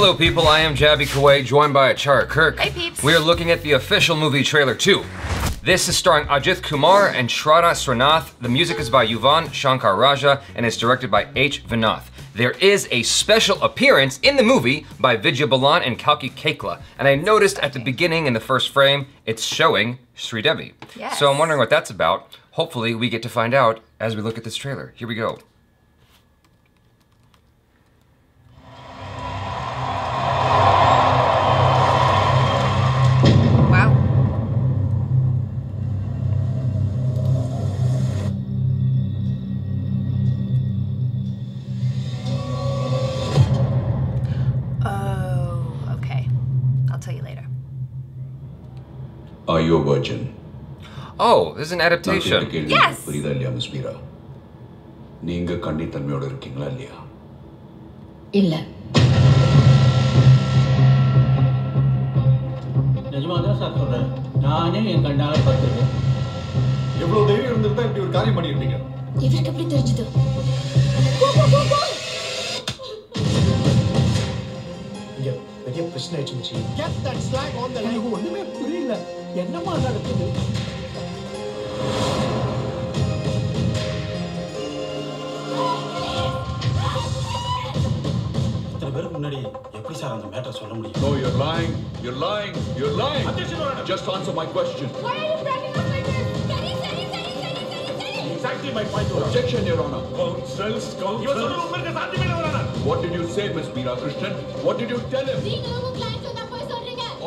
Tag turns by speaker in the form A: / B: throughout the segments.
A: Hello, people. I am Jaby Koay, joined by Achara Kirk.
B: Hey, peeps.
A: We are looking at the official movie trailer 2. This is starring Ajith Kumar and Shraddha Srinath. The music is by Yuvan Shankar Raja and is directed by H. Vinoth. There is a special appearance in the movie by Vijay Balan and Kalki Kekla. And I noticed at the beginning in the first frame, it's showing Sridevi.
B: Yes.
A: So I'm wondering what that's about. Hopefully, we get to find out as we look at this trailer. Here we go.
B: You
C: a virgin?
A: Oh, this is an adaptation.
B: Yes.
C: புரியுதா இல்லையா miss Meera? நீங்க கன்னித்தன்மையோட இருக்கீங்களா இல்லையா?
D: இல்ல.
E: நிஜமாக தான் sir சொல்கிறேன் நானே என் கண்ணால் பார்த்துருக்கேன்
F: எவ்வளவு தைரியம் இருந்திருந்தா இப்படி ஒரு காரியம் பண்ணிருப்பீங்க
D: இவருக்கு எப்படி தெரிஞ்சது?
F: பெரிய பிரச்சனை ஆயிடுச்சு
E: எனக்கு ஒன்றுமே புரியல என்னமா நடக்குது இத்தனை பேருக்கு முன்னாடி எப்படி சார் அந்த மேட்டர் சொல்ல முடியும்
C: No, you're lying. You're lying. You're lying. Just answer my question.
F: Exactly my point, Your Honor.
C: Objection, Your Honor.
F: Counsels, counsels. இவன் சொல்றது உங்களுக்கு சாத்தியமே இல்லை, Your Honor.
C: What did you say, Miss Meera Krishnan? What did you tell him?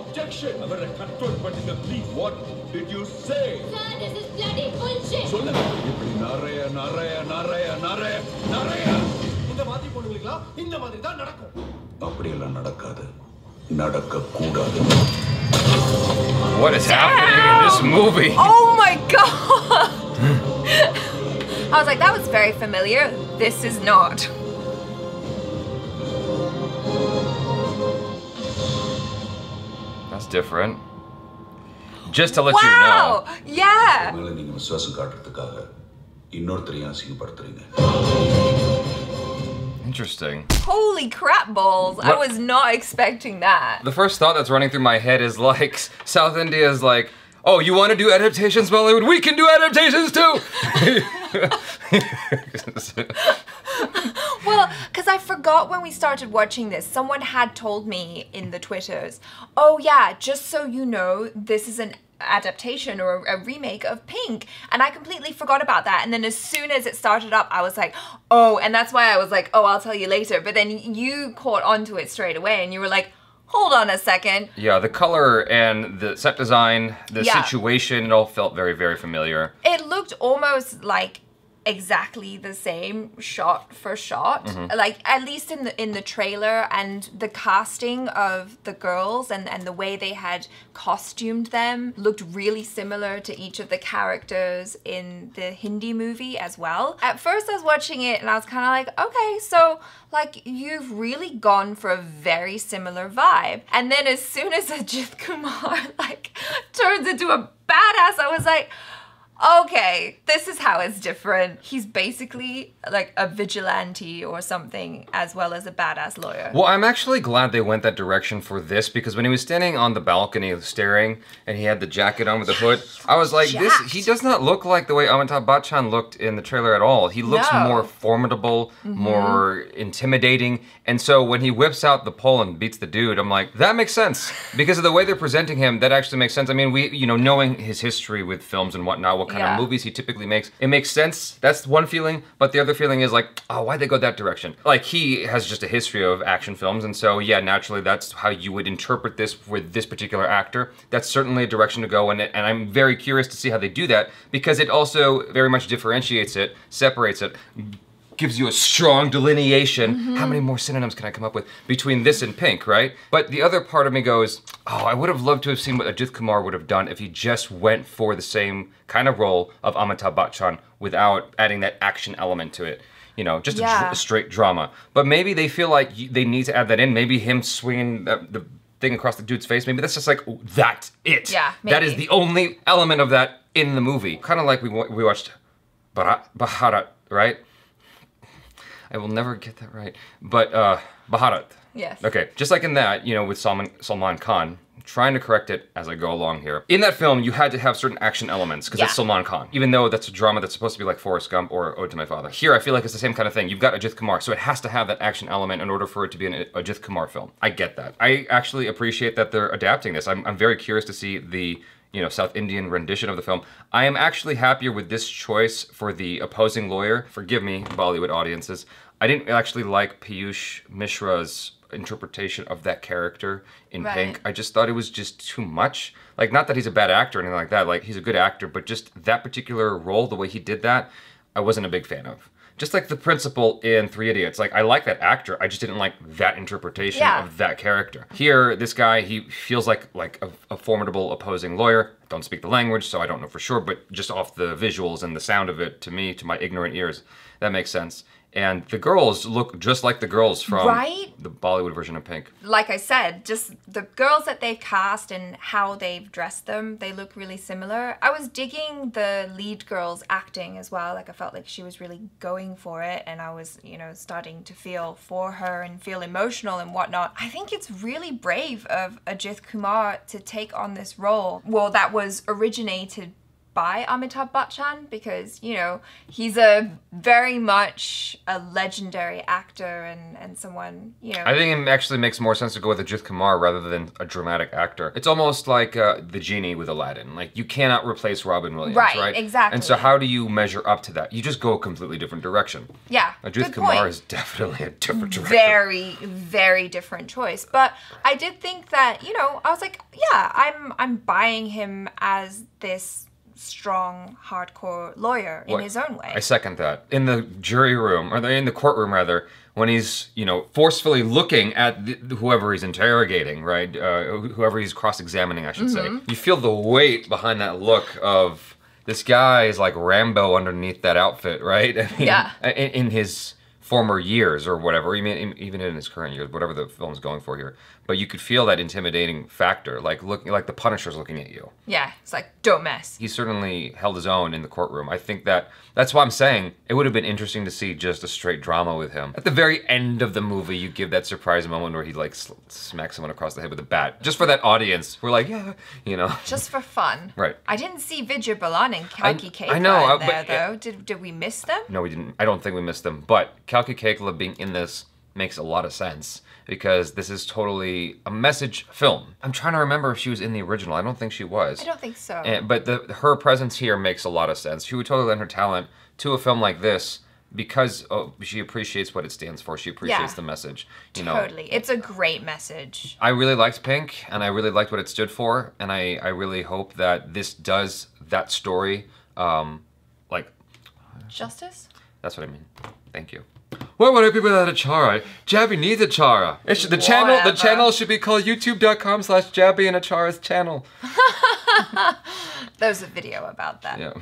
C: Objection.
F: அவரை control பண்ணுங்க, please.
C: What did you say? சொல்லுங்க. இப்படி நிறைய நிறைய நிறைய நிறைய நிறைய
F: இந்த மாதிரி பொண்ணுங்களுக்குலாம் இந்த மாதிரி தான் நடக்கும்
C: அப்படியெல்லாம் நடக்காது நடக்க கூடாது
A: What is happening in this movie?
B: Oh my god! I was like, that was very familiar. This is not.
A: That's different. Just to let
B: Wow!
A: you know.
B: Yeah!
C: மேல நீங்க விசுவாசம் காட்டுறதுக்காக இன்னொருத்தரையும் அசிங்கப்படுத்துறீங்க
A: Interesting.
B: Holy crap balls. I
A: What-
B: was not expecting that.
A: The first thought that's running through my head is like South India is like, oh, you want to do adaptations, Bollywood? We can do adaptations too.
B: Well, because I forgot when we started watching this, someone had told me in the Twitters, oh, yeah, just so you know, this is an adaptation or a, remake of Pink. And I completely forgot about that. And then as soon as it started up, I was like, oh, and that's why I was like, oh, I'll tell you later. But then you caught onto it straight away and you were like, hold on a second.
A: yeah, the color and the set design, the
B: Yeah.
A: situation, it all felt very, very familiar.
B: it looked almost like exactly the same shot for shot. Mm-hmm. Like at least in the in the trailer and the casting of the girls and and the way they had costumed them looked really similar to each of the characters in the hindi movie as well. At first i was watching it and i was kind of like okay so like you've really gone for a very similar vibe. And then as soon as ajith kumar like turns into a badass i was like okay, this is how it's different. He's basically like a vigilante or something, as well as a badass lawyer.
A: Well, I'm actually glad they went that direction for this because when he was standing on the balcony staring and he had the jacket on with the hood, I was like, this, he does not look like the way Amitabh Bachchan looked in the trailer at all. He looks
B: No.
A: More formidable, mm-hmm. more intimidating. And so when he whips out the pole and beats the dude, I'm like, that makes sense. Because of the way they're presenting him, that actually makes sense. I mean, we, you know, knowing his history with films and whatnot, what kind
B: Yeah.
A: of movies he typically makes, it makes sense. That's one feeling. But the other feeling is like, oh, why'd they go that direction? Like, he has just a history of action films. And so, yeah, naturally, that's how you would interpret this with this particular actor. That's certainly a direction to go. And, and I'm very curious to see how they do that because it also very much differentiates it, separates it, gives you a strong delineation. Mm-hmm. How many more synonyms can I come up with between this and pink, right? But the other part of me goes, oh, I would have loved to have seen what Ajith Kumar would have done if he just went for the same kind of role of Amitabh Bachchan without adding that action element to it. You know, just a,
B: Yeah.
A: a straight drama. But maybe they feel like they need to add that in. Maybe him swinging the, the thing across the dude's face. Maybe that's just like "Ooh, that's it.
B: Yeah,
A: That is the only element of that in the movie. Kind of like we we watched Bharat, Bharat, right? I will never get that right. But uh Bharat.
B: Yes.
A: Okay, just like in that, you know, with Salman, Salman Khan, trying to correct it as I go along here. In that film, you had to have certain action elements because
B: Yeah.
A: it's Salman Khan, even though that's a drama that's supposed to be like Forrest Gump or Ode to My Father. Here, I feel like it's the same kind of thing. You've got Ajith Kumar, so it has to have that action element in order for it to be an Ajith Kumar film. I get that. I actually appreciate that they're adapting this. I'm, I'm very curious to see the you know, South Indian rendition of the film. I am actually happier with this choice for the opposing lawyer. Forgive me, Bollywood audiences. I didn't actually like Piyush Mishra's interpretation of that character in
B: Right.
A: Pink. I just thought it was just too much. Like, not that he's a bad actor or anything like that. Like, he's a good actor, but just that particular role, the way he did that, I wasn't a big fan of. Just like the principal in Three Idiots. Like, I like that actor. I just didn't like that interpretation
B: Yeah.
A: of that character. Here, this guy, he feels like like a, a formidable opposing lawyer. Don't speak the language, so I don't know for sure, but just off the visuals and the sound of it, to me, to my ignorant ears, that makes sense. And the girls look just like the girls from
B: Right?
A: the Bollywood version of Pink.
B: like I said, just the girls that they've cast and how they've dressed them, they look really similar. I was digging the lead girl's acting as well. Like I felt like she was really going for it and I was, you know, starting to feel for her and feel emotional and whatnot. I think it's really brave of Ajith Kumar to take on this role. Well, that was originated by Amitabh Bachchan because you know he's a very much a legendary actor and and someone you know
A: I think it actually makes more sense to go with Ajith Kumar rather than a dramatic actor. It's almost like uh, the genie with Aladdin. Like you cannot replace Robin Williams,
B: Right,
A: right?
B: exactly.
A: And so how do you measure up to that? You just go a completely different direction.
B: Yeah,
A: Ajith Kumar
B: point.
A: is definitely a different direction.
B: very very different choice but i did think that you know i was like yeah i'm i'm buying him as this strong hardcore lawyer in his own way
A: I second that. In the jury room, or in the courtroom rather, when he's you know forcefully looking at the, whoever he's interrogating, right? Uh, whoever he's cross-examining, I should
B: Mm-hmm.
A: say. You feel the weight behind that look of this guy is like Rambo underneath that outfit, right? I mean,
B: Yeah.
A: In, in his former years or whatever, even even in his current years, whatever the film's going for here. But you could feel that intimidating factor, like looking like the Punisher's looking at you
B: yeah it's like don't mess
A: he certainly held his own in the courtroom. I think that that's why I'm saying it would have been interesting to see just a straight drama with him. At the very end of the movie, you give that surprise moment where he like smacks someone across the head with a bat, just for that audience. We're like, yeah, you know.
B: just for fun
A: Right.
B: i didn't see vijay balan and
A: I-
B: kalki K
A: I know,
B: in
A: uh,
B: there
A: but-
B: though did, did we miss them
A: No, we didn't. I don't think we missed them. But Kalki Keikla being in this makes a lot of sense because this is totally a message film. I'm trying to remember if she was in the original. I don't think she was.
B: i don't think so
A: And, but the, her presence here makes a lot of sense. She would totally lend her talent to a film like this because oh, she appreciates what it stands for. She appreciates
B: Yeah.
A: the message. You know,
B: totally it's a great message
A: I really liked Pink, and I really liked what it stood for, and I, I really hope that this does that story. Um, like
B: justice
A: that's what I mean. Thank you. What would I be without a Chara? Jaby needs Achara. It should, the channel the channel should be called youtube.com slash Jaby and Achara's channel.
B: there's a video about that
A: Yeah.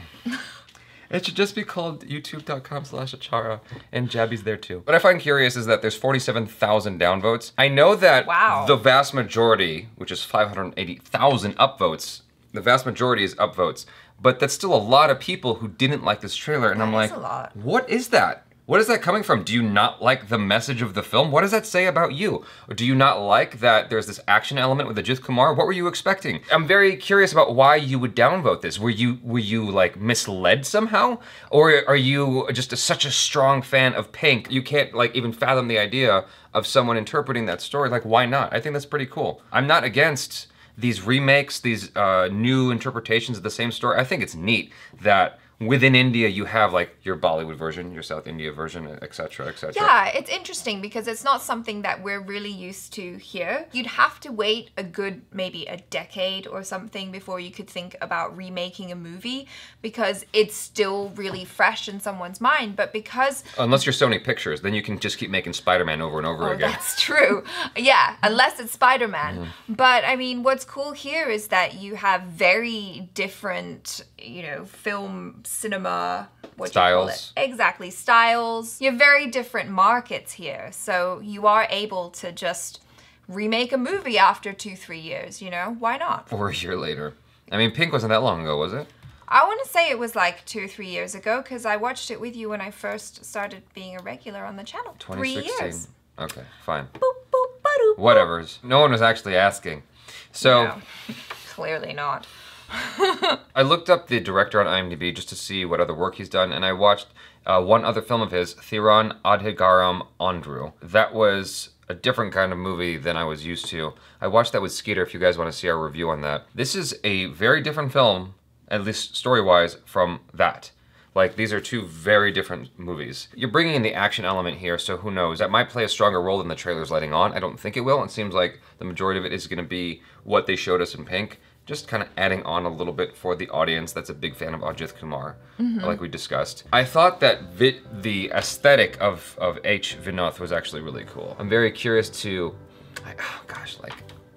A: It should just be called youtube.com slash achara, and Jaby's there too. What I find curious is that there's 47,000 downvotes. I know that
B: Wow.
A: the vast majority, which is 580,000 upvotes, the vast majority is upvotes, but that's still a lot of people who didn't like this trailer, and I'm like,
B: a lot.
A: what is that? What is that coming from? Do you not like the message of the film? What does that say about you? Do you not like that there's this action element with Ajith Kumar? What were you expecting? I'm very curious about why you would downvote this. Were you were you like misled somehow, or are you just a, such a strong fan of Pink you can't like even fathom the idea of someone interpreting that story? Like, why not? I think that's pretty cool. I'm not against these remakes, these uh, new interpretations of the same story. I think it's neat that within India you have like your Bollywood version, your South India version, etc., etc.
B: Yeah, it's interesting because it's not something that we're really used to here. You'd have to wait a good maybe a decade or something before you could think about remaking a movie because it's still really fresh in someone's mind. But because
A: Unless you're Sony Pictures, then you can just keep making Spider-Man over and over
B: Oh,
A: again.
B: that's true. Yeah, unless it's Spider Man. Mm-hmm. But I mean, what's cool here is that you have very different, you know, film, cinema, what do you call
A: Styles.
B: it? Exactly, styles. You have very different markets here. So you are able to just remake a movie after two, three years, you know? Why not?
A: Or a year later. I mean, Pink wasn't that long ago, was it?
B: I want to say it was like two or three years ago because I watched it with you when I first started being a regular on the channel. Three
A: 2016.
B: years.
A: Okay, fine.
B: Boop, boop, ba
A: Whatever's. No one was actually asking. So
B: Yeah. Clearly not.
A: I looked up the director on IMDb just to see what other work he's done, and I watched uh, one other film of his, Theeran Adhigaaram Ondru. That was a different kind of movie than I was used to. I watched that with Skeeter if you guys want to see our review on that. This is a very different film, at least story wise, from that. Like, these are two very different movies. You're bringing in the action element here, so who knows? That might play a stronger role than the trailer's letting on. I don't think it will. It seems like the majority of it is going to be what they showed us in Pink just kind of adding on a little bit for the audience that's a big fan of Ajith Kumar, mm-hmm. like we discussed. I thought that vi- the aesthetic of, of H. Vinoth was actually really cool. I'm very curious to, I, oh gosh, like,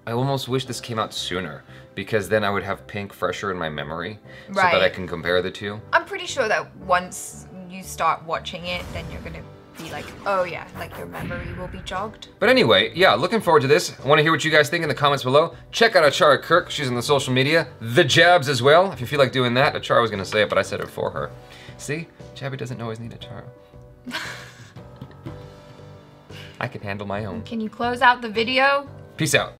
A: I almost wish this came out sooner because then I would have Pink fresher in my memory so that I can compare the two.
B: I'm pretty sure that once you start watching it, then you're gonna be like, oh yeah, like your memory will be jogged.
A: But anyway, yeah, looking forward to this. I want to hear what you guys think in the comments below. Check out Achara Kirk. She's on the social media. The Jabs as well. If you feel like doing that, Achara was going to say it, but I said it for her. See? Jaby doesn't always need Achara. I can handle my own.
B: Can you close out the video?
A: Peace out.